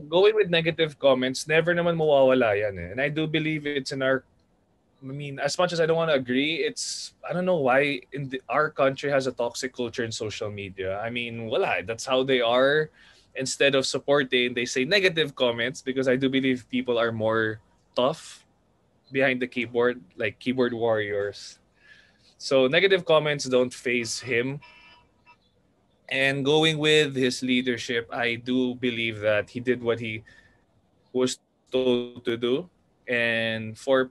going with negative comments, never naman mawawala yan eh. And I do believe it's in our I mean, as much as I don't want to agree, it's I don't know why in the, our country has a toxic culture in social media. I mean, wala, that's how they are. Instead of supporting, they say negative comments because I do believe people are more tough behind the keyboard, like keyboard warriors. So negative comments don't faze him. And going with his leadership, I do believe that he did what he was told to do. And for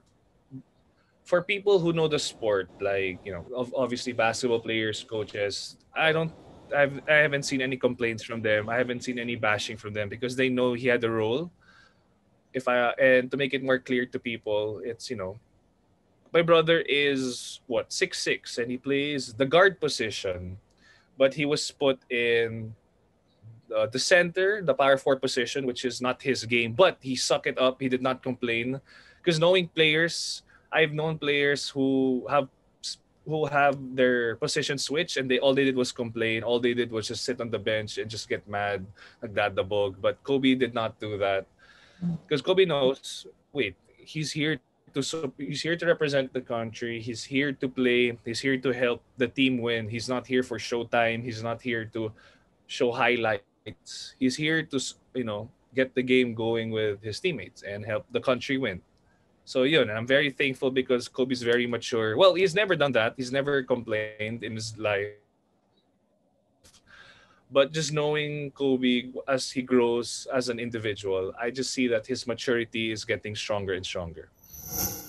for people who know the sport, like you know, obviously basketball players, coaches, I don't, I've, I haven't seen any complaints from them. I haven't seen any bashing from them because they know he had a role. If I and to make it more clear to people, it's you know, my brother is what six six and he plays the guard position, but he was put in uh, the center, the power forward position, which is not his game. But he sucked it up. He did not complain because knowing players I've known players who have who have their position switch and they all they did was complain. All they did was just sit on the bench and just get mad, like that the bug. But Kobe did not do that because Kobe knows. Wait, he's here to he's here to represent the country. He's here to play. He's here to help the team win. He's not here for showtime. He's not here to show highlights. He's here to you know get the game going with his teammates and help the country win. So yun, and I'm very thankful because Kobe's very mature. Well, he's never done that. He's never complained in his life. But just knowing Kobe as he grows as an individual, I just see that his maturity is getting stronger and stronger you